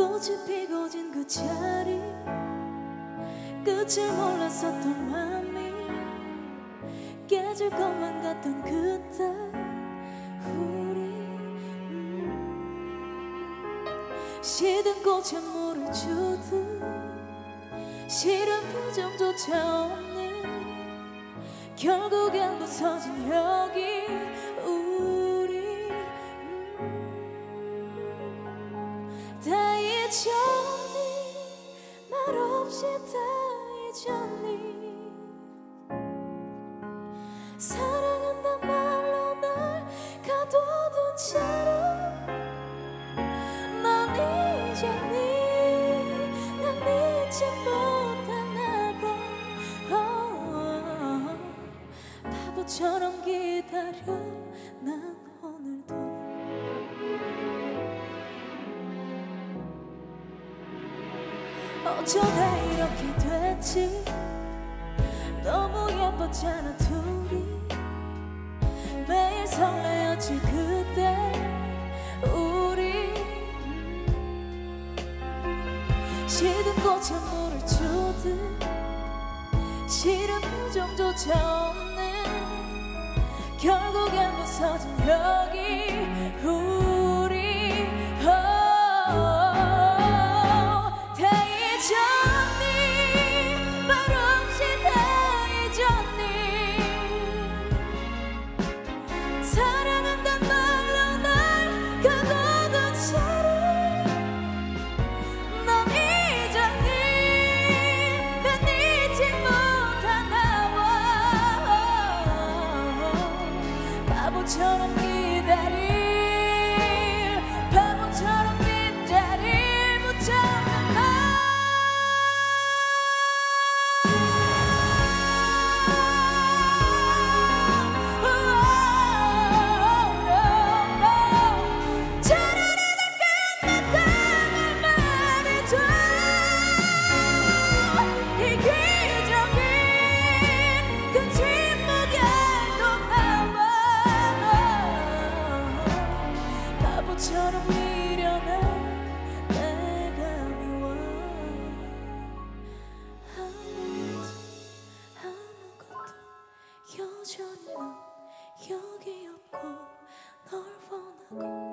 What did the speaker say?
꽃이 피고 진 그 자리. 끝을 몰랐었던 맘이 깨질 것만 같던 그때 우리 음. 시든 꽃에 물을 주듯 싫은 표정조차 없는 결국엔 부서진 여기 잊었니 말없이 다 잊었니. 사랑한단 말로 날 가둬둔 채로 넌 잊었니? 난 잊지 못하나 봐. 어, 바보처럼 기다려 난 오늘도 어쩌다 이렇게 됐지? 너무 예뻤잖아 둘이? 매일 설레었지 그때 우리. 시든 꽃에 물을 주듯 싫은 표정조차 없는 결국엔 부서진 여기 봐 바보처럼 기다릴 여전히 넌 여기 없고 널 원하고